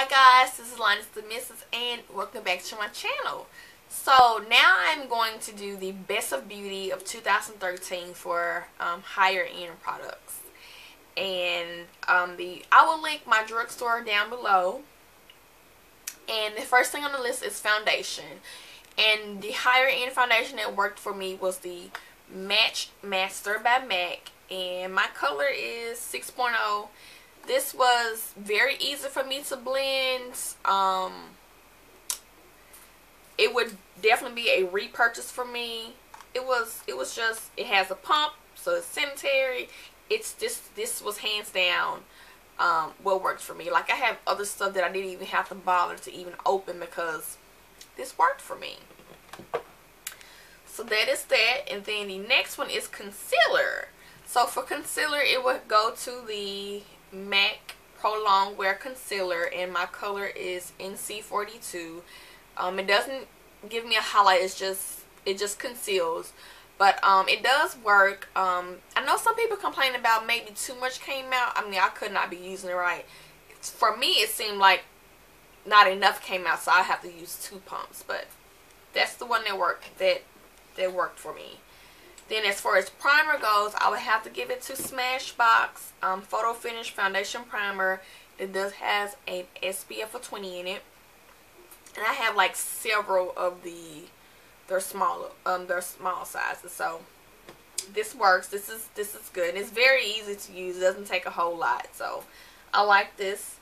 Hi guys, this is Lioness the Missus and welcome back to my channel. So now I'm going to do the best of beauty of 2013 for um, higher end products. And um, the I will link my drugstore down below. And the first thing on the list is foundation. And the higher end foundation that worked for me was the Match Master by MAC. And my color is 6.0. This was very easy for me to blend. Um, it would definitely be a repurchase for me. It was it was just it has a pump, so it's sanitary. It's this this was hands down um, what worked for me. Like I have other stuff that I didn't even have to bother to even open because this worked for me. So that is that. And then the next one is concealer. So for concealer, it would go to the MAC Pro Long Wear Concealer. And my color is NC42. Um, it doesn't give me a highlight. It's just, it just conceals. But um, it does work. Um, I know some people complain about maybe too much came out. I mean, I could not be using it right. For me, it seemed like not enough came out, so I have to use two pumps. But that's the one that worked. That that worked for me. Then as far as primer goes, I would have to give it to Smashbox um, Photo Finish Foundation Primer. It does has a SPF of 20 in it. And I have like several of the their smaller um their small sizes. So this works. This is this is good. And it's very easy to use. It doesn't take a whole lot. So I like this.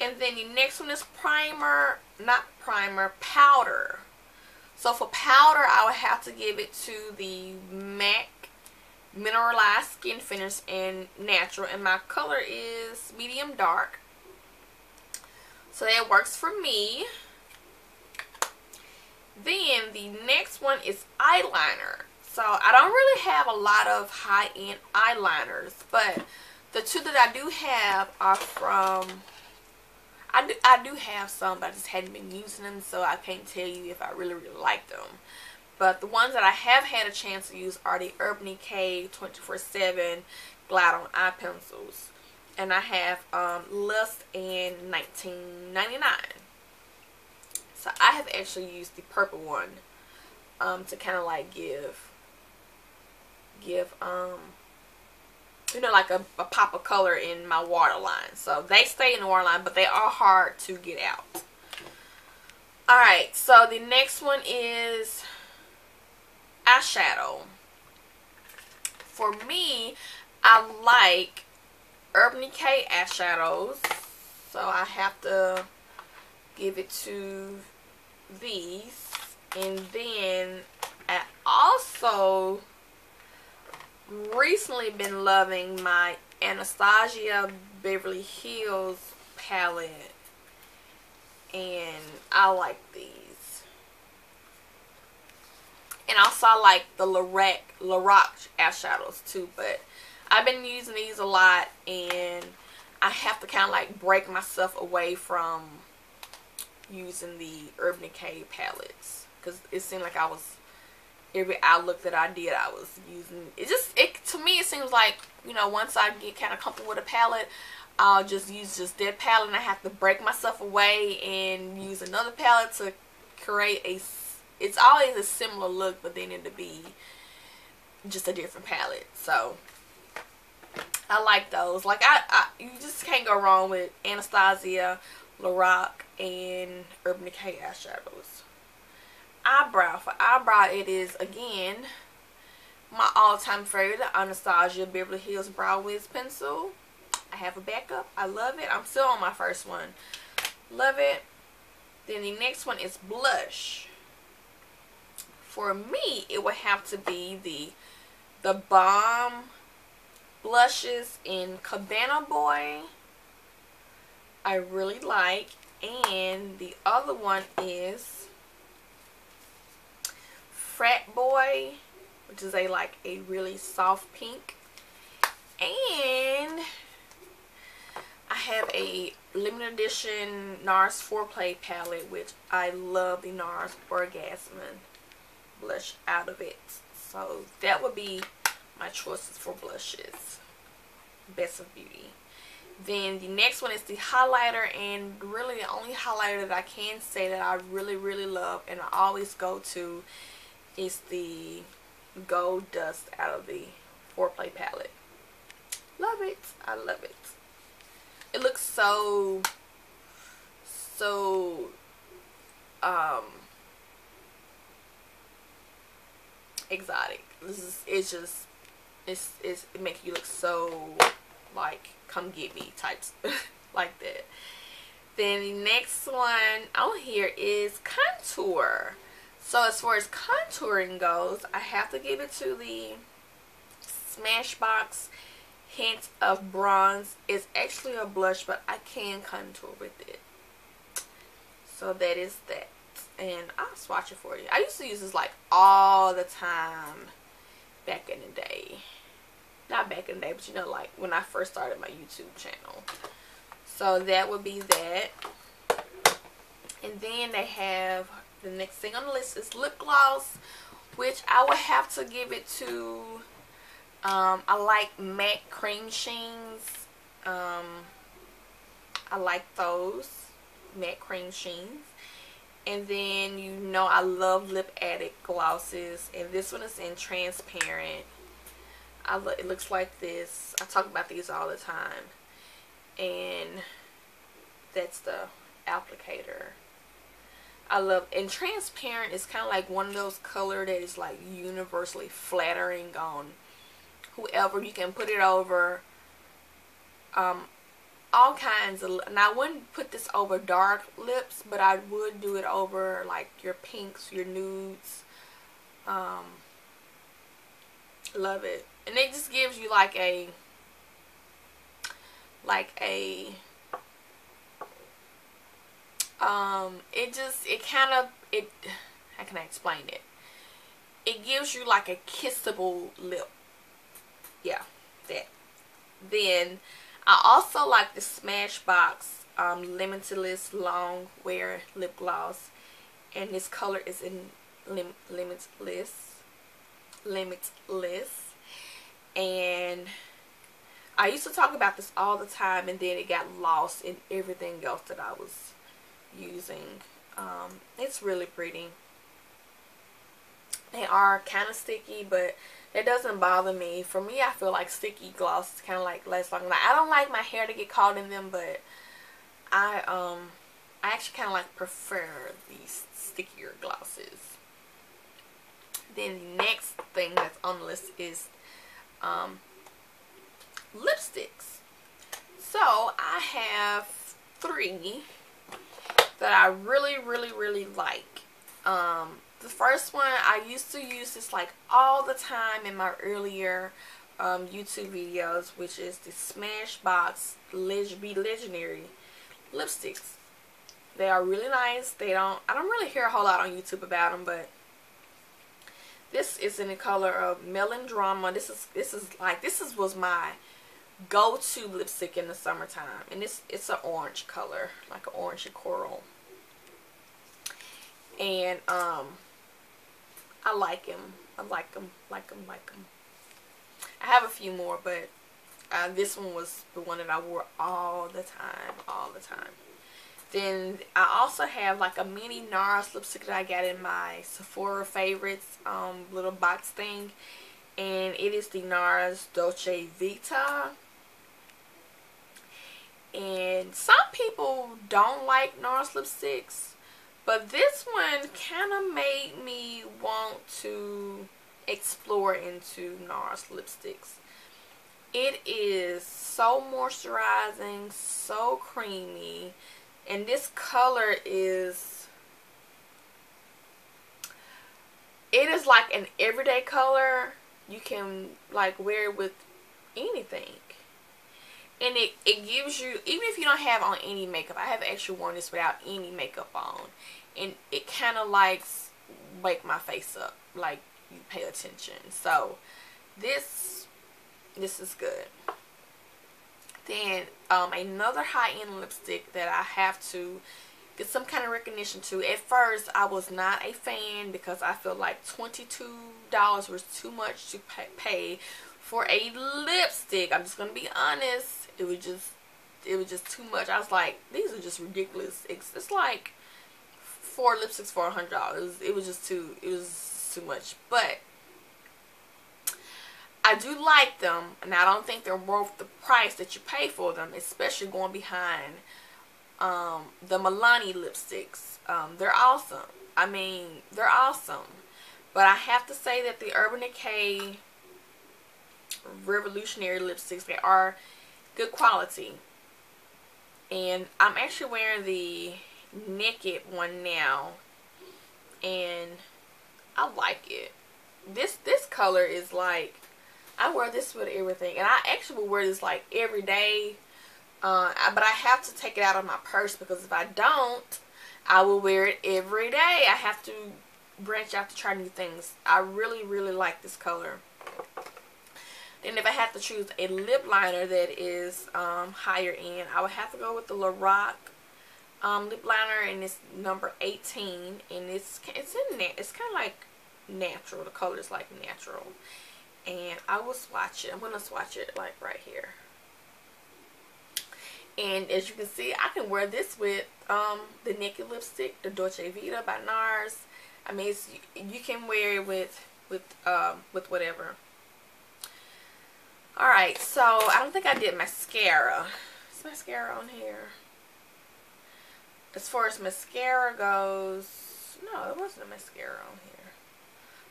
And then the next one is primer, not primer, powder. So for powder, I would have to give it to the MAC Mineralized Skin Finish in Natural. And my color is medium dark. So that works for me. Then the next one is eyeliner. So I don't really have a lot of high-end eyeliners. But the two that I do have are from I do, I do have some, but I just hadn't been using them, so I can't tell you if I really, really like them. But the ones that I have had a chance to use are the Urban Decay 24-7 Glide On Eye Pencils. And I have um, Lust and 19.99. So I have actually used the purple one um, to kind of like give, give, um, you know, like a, a pop of color in my waterline. So they stay in the waterline, but they are hard to get out. Alright, so the next one is eyeshadow. For me, I like Urban Decay eyeshadows. So I have to give it to these. And then I also recently been loving my Anastasia Beverly Hills palette. And I like these. And also I like the Lorac, Lorac eyeshadows too. But I've been using these a lot. And I have to kind of like break myself away from using the Urban Decay palettes. Because it seemed like I was every outlook that I did I was using it just it to me it seems like you know once I get kind of comfortable with a palette I'll just use just that palette and I have to break myself away and use another palette to create a it's always a similar look but then it'll be just a different palette. So I like those. Like I, I you just can't go wrong with Anastasia Lorac and Urban Decay eyeshadows eyebrow. For eyebrow, it is, again, my all-time favorite, Anastasia Beverly Hills Brow Wiz Pencil. I have a backup. I love it. I'm still on my first one. Love it. Then the next one is blush. For me, it would have to be the the Balm blushes in Cabana Boy. I really like. And the other one is Frat Boy, which is a like a really soft pink. And I have a limited edition NARS Foreplay palette, which I love the NARS Orgasmin blush out of it. So that would be my choices for blushes. Best of Beauty. Then the next one is the highlighter and really the only highlighter that I can say that I really really love and I always go to is the Gold Dust out of the Foreplay palette. Love it. I love it. It looks so so um exotic. This is it's just it's, it's it makes you look so like come get me types like that. Then the next one on here is contour. So as far as contouring goes, I have to give it to the Smashbox Hint of Bronze. It's actually a blush, but I can contour with it. So that is that. And I'll swatch it for you. I used to use this like all the time back in the day not back in the day but you know like when I first started my YouTube channel so that would be that and then they have the next thing on the list is lip gloss which I would have to give it to um, I like matte cream sheens um, I like those matte cream sheens and then you know I love lip addict glosses and this one is in transparent I look, it looks like this. I talk about these all the time. And that's the applicator. I love, and transparent is kind of like one of those color that is like universally flattering on whoever. You can put it over um, all kinds of, and I wouldn't put this over dark lips, but I would do it over like your pinks, your nudes. Um, love it and it just gives you like a like a um it just it kind of it how can I explain it? It gives you like a kissable lip. Yeah that. Then I also like the Smashbox um, Limitless Long Wear Lip Gloss. And this color is in lim Limitless Limitless. And I used to talk about this all the time and then it got lost in everything else that I was using. Um, it's really pretty. They are kind of sticky, but it doesn't bother me. For me, I feel like sticky gloss is kind of like less long. Like, I don't like my hair to get caught in them, but I um I actually kind of like prefer these stickier glosses. Then the next thing that's on the list is um, lipsticks. So I have three that I really, really, really like. Um, the first one, I used to use this like all the time in my earlier um, YouTube videos, which is the Smashbox Leg Be Legendary lipsticks. They are really nice. They don't, I don't really hear a whole lot on YouTube about them, but this is in the color of Melon Drama. This is this is like this is was my go-to lipstick in the summertime, and this it's an orange color, like an orange and coral. And um, I like him. I like him. Like him. Like him. I have a few more, but uh, this one was the one that I wore all the time, all the time. Then I also have like a mini NARS lipstick that I got in my Sephora favorites um, little box thing. And it is the NARS Dolce Vita. And some people don't like NARS lipsticks. But this one kind of made me want to explore into NARS lipsticks. It is so moisturizing, so creamy and this color is it is like an everyday color you can like wear it with anything and it, it gives you even if you don't have on any makeup I have actually worn this without any makeup on and it kind of like wake my face up like you pay attention so this this is good then um, another high-end lipstick that I have to get some kind of recognition to. At first, I was not a fan because I felt like $22 was too much to pay for a lipstick. I'm just going to be honest. It was just it was just too much. I was like, these are just ridiculous. It's, it's like four lipsticks for a hundred dollars. It was just too. It was too much. But I do like them, and I don't think they're worth the price that you pay for them, especially going behind um, the Milani lipsticks. Um, they're awesome. I mean, they're awesome. But I have to say that the Urban Decay Revolutionary lipsticks, they are good quality. And I'm actually wearing the Naked one now. And I like it. This this color is like I wear this with everything, and I actually will wear this like every day. Uh, but I have to take it out of my purse because if I don't, I will wear it every day. I have to branch out to try new things. I really, really like this color. Then if I had to choose a lip liner that is um, higher end, I would have to go with the Lorac um, lip liner, and it's number 18, and it's it's in it's kind of like natural. The color is like natural and I will swatch it. I'm going to swatch it like right here. And as you can see, I can wear this with um, the Naked lipstick, the Dolce Vita by NARS. I mean, you can wear it with with um, with whatever. All right, so I don't think I did mascara. Is mascara on here? As far as mascara goes, no, it wasn't a mascara on here.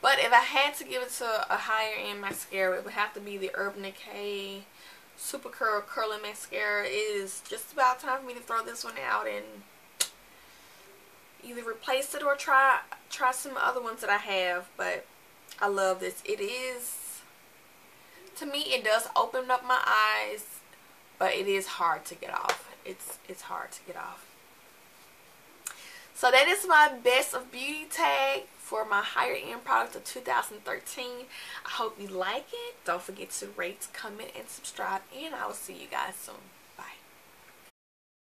But if I had to give it to a higher end mascara, it would have to be the Urban Decay Super Curl Curling Mascara. It is just about time for me to throw this one out and either replace it or try try some other ones that I have. But I love this. It is, to me, it does open up my eyes, but it is hard to get off. It's, it's hard to get off. So that is my best of beauty tag for my higher end product of 2013. I hope you like it. Don't forget to rate, comment, and subscribe. And I will see you guys soon.